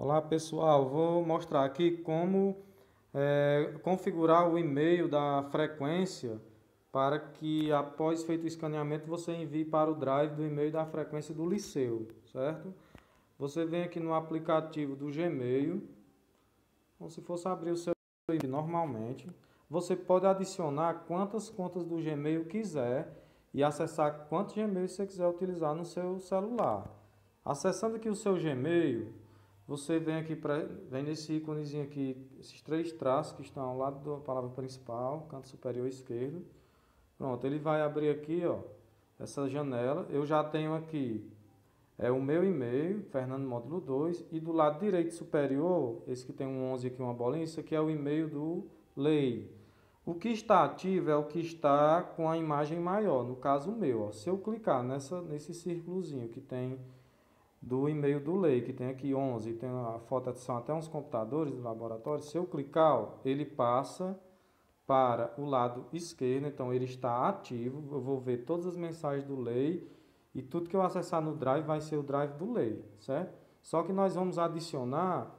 Olá pessoal, vou mostrar aqui como é, configurar o e-mail da frequência para que após feito o escaneamento você envie para o drive do e-mail da frequência do liceu, certo? Você vem aqui no aplicativo do Gmail, como se fosse abrir o seu e-mail normalmente. Você pode adicionar quantas contas do Gmail quiser e acessar quantos Gmail você quiser utilizar no seu celular. Acessando aqui o seu Gmail, você vem aqui, pra, vem nesse íconezinho aqui, esses três traços que estão ao lado da palavra principal, canto superior esquerdo. Pronto, ele vai abrir aqui, ó, essa janela. Eu já tenho aqui é o meu e-mail, Fernando Módulo 2, e do lado direito superior, esse que tem um 11 aqui, uma bolinha, isso aqui é o e-mail do Lei. O que está ativo é o que está com a imagem maior, no caso o meu. Ó. Se eu clicar nessa, nesse círculozinho que tem do e-mail do Lei, que tem aqui 11, tem a foto são até uns computadores do laboratório, se eu clicar, ó, ele passa para o lado esquerdo, então ele está ativo, eu vou ver todas as mensagens do Lei e tudo que eu acessar no Drive vai ser o Drive do Lei, certo? Só que nós vamos adicionar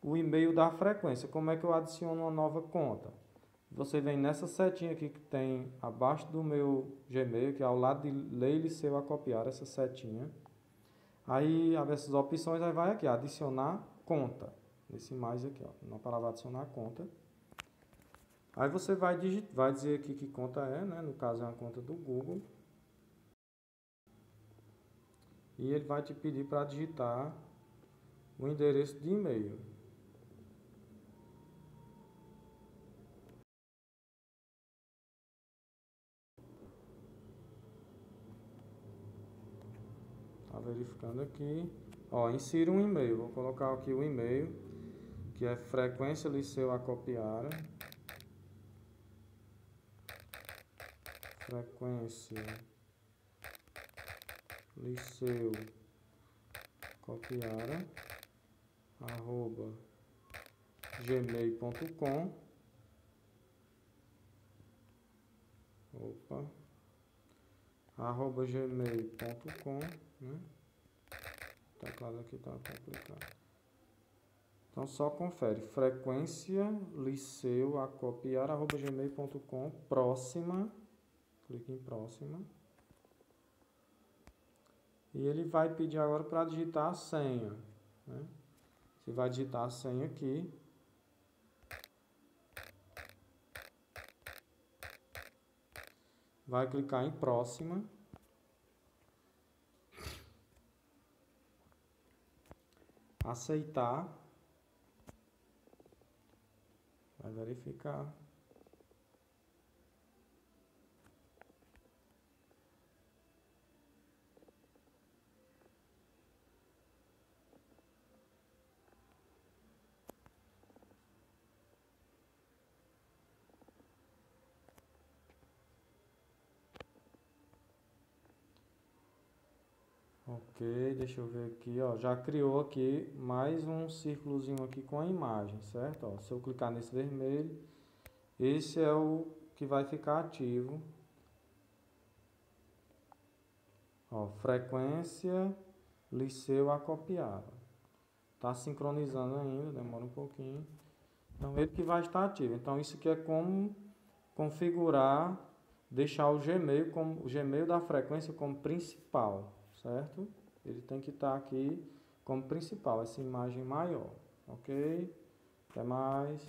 o e-mail da frequência. Como é que eu adiciono uma nova conta? Você vem nessa setinha aqui que tem abaixo do meu Gmail, que é ao lado de Lei Liceu a copiar essa setinha. Aí abre essas opções, aí vai aqui, adicionar conta. Nesse mais aqui, ó, na palavra adicionar conta. Aí você vai, digit, vai dizer aqui que conta é, né? No caso é uma conta do Google. E ele vai te pedir para digitar o endereço de e-mail. Tá verificando aqui. Ó, insira um e-mail. Vou colocar aqui o e-mail, que é frequência liceu a copiar. Frequência liceu copiar arroba gmail.com opa arroba gmail.com né? O teclado aqui tá complicado. Então só confere frequência liceu a copiar arroba gmail.com próxima. Clique em próxima. E ele vai pedir agora para digitar a senha. Né? Você vai digitar a senha aqui. Vai clicar em próxima. aceitar, vai verificar. Ok, deixa eu ver aqui, ó, já criou aqui mais um círculozinho aqui com a imagem, certo? Ó, se eu clicar nesse vermelho, esse é o que vai ficar ativo. Ó, frequência liceu acopiada. Tá sincronizando ainda, demora um pouquinho. Então, ele que vai estar ativo. Então, isso aqui é como configurar, deixar o Gmail, como, o Gmail da frequência como principal certo? Ele tem que estar aqui como principal, essa imagem maior, ok? Até mais.